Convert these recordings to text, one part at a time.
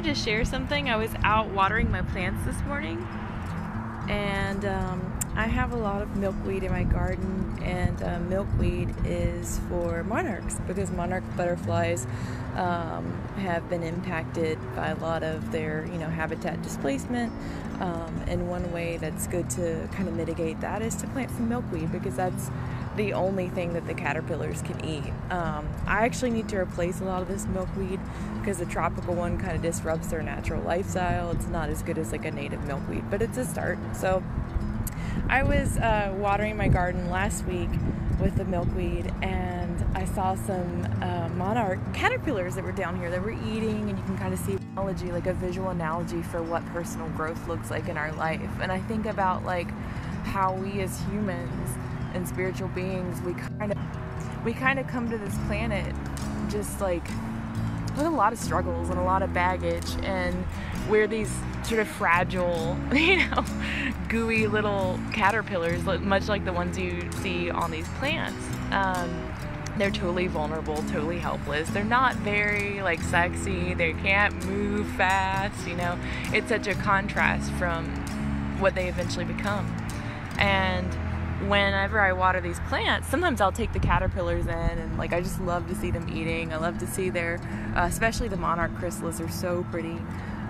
wanted to share something. I was out watering my plants this morning, and um, I have a lot of milkweed in my garden, and uh, milkweed is for monarchs because monarch butterflies um, have been impacted by a lot of their, you know, habitat displacement. Um, and one way that's good to kind of mitigate that is to plant some milkweed because that's the only thing that the caterpillars can eat. Um, I actually need to replace a lot of this milkweed because the tropical one kind of disrupts their natural lifestyle. It's not as good as like a native milkweed, but it's a start. So I was uh, watering my garden last week with the milkweed and I saw some uh, monarch caterpillars that were down here that were eating and you can kind of see analogy like a visual analogy for what personal growth looks like in our life. And I think about like how we as humans and spiritual beings we kind of we kind of come to this planet just like with a lot of struggles and a lot of baggage and we're these sort of fragile you know gooey little caterpillars much like the ones you see on these plants. Um, they're totally vulnerable totally helpless. They're not very like sexy. They can't move fast you know. It's such a contrast from what they eventually become. And whenever I water these plants, sometimes I'll take the caterpillars in and like I just love to see them eating. I love to see their, uh, especially the monarch chrysalis are so pretty.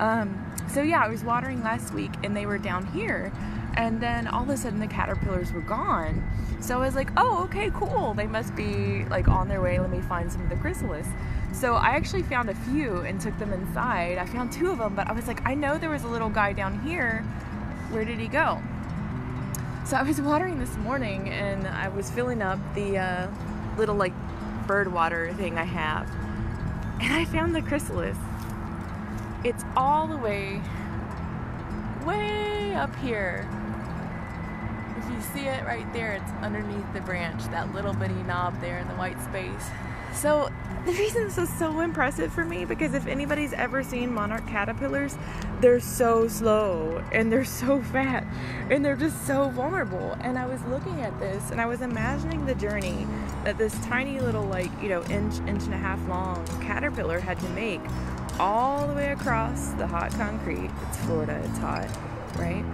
Um, so yeah, I was watering last week and they were down here and then all of a sudden the caterpillars were gone. So I was like, oh, okay, cool. They must be like on their way. Let me find some of the chrysalis. So I actually found a few and took them inside. I found two of them, but I was like, I know there was a little guy down here. Where did he go? So I was watering this morning and I was filling up the uh, little like bird water thing I have. And I found the chrysalis. It's all the way, way up here. If you see it right there, it's underneath the branch, that little bitty knob there in the white space. So the reason this is so impressive for me because if anybody's ever seen monarch caterpillars, they're so slow and they're so fat and they're just so vulnerable. And I was looking at this and I was imagining the journey that this tiny little like, you know, inch, inch and a half long caterpillar had to make all the way across the hot concrete. It's Florida, it's hot, right?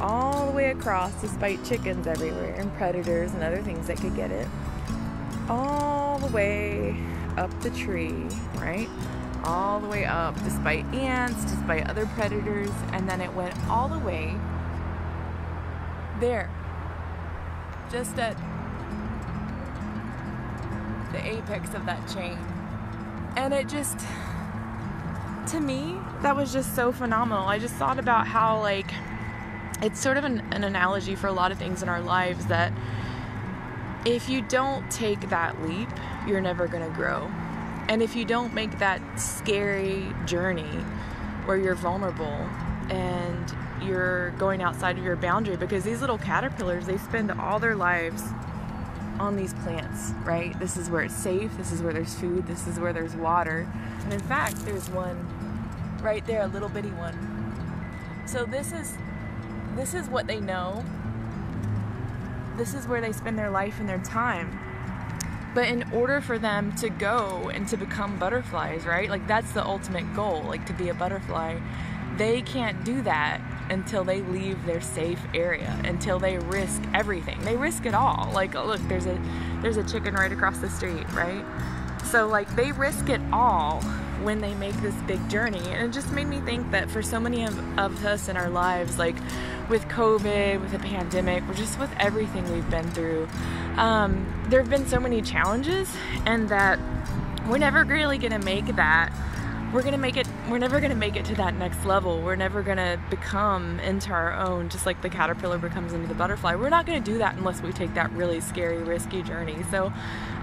All the way across despite chickens everywhere and predators and other things that could get it. All the way up the tree, right? All the way up, despite ants, despite other predators, and then it went all the way there, just at the apex of that chain. And it just, to me, that was just so phenomenal. I just thought about how, like, it's sort of an, an analogy for a lot of things in our lives that if you don't take that leap, you're never going to grow. And if you don't make that scary journey where you're vulnerable and you're going outside of your boundary, because these little caterpillars, they spend all their lives on these plants, right? This is where it's safe, this is where there's food, this is where there's water. And in fact, there's one right there, a little bitty one. So this is this is what they know this is where they spend their life and their time. But in order for them to go and to become butterflies, right? Like that's the ultimate goal, like to be a butterfly. They can't do that until they leave their safe area, until they risk everything. They risk it all. Like look, there's a there's a chicken right across the street, right? So like they risk it all when they make this big journey. And it just made me think that for so many of, of us in our lives, like with COVID, with the pandemic, or just with everything we've been through, um, there have been so many challenges, and that we're never really gonna make that. We're gonna make it. We're never gonna make it to that next level. We're never gonna become into our own, just like the caterpillar becomes into the butterfly. We're not gonna do that unless we take that really scary, risky journey. So,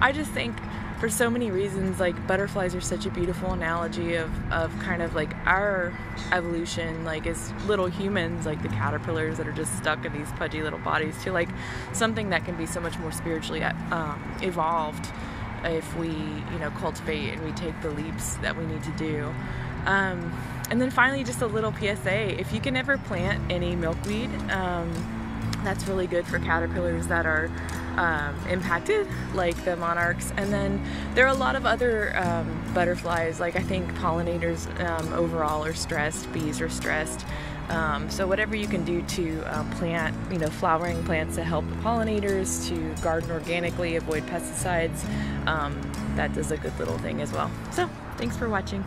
I just think for so many reasons like butterflies are such a beautiful analogy of, of kind of like our evolution like as little humans like the caterpillars that are just stuck in these pudgy little bodies to like something that can be so much more spiritually um, evolved if we you know cultivate and we take the leaps that we need to do. Um, and then finally just a little psa if you can ever plant any milkweed um, that's really good for caterpillars that are um, impacted, like the monarchs. And then there are a lot of other um, butterflies, like I think pollinators um, overall are stressed, bees are stressed. Um, so whatever you can do to uh, plant, you know, flowering plants to help the pollinators, to garden organically, avoid pesticides, um, that does a good little thing as well. So thanks for watching.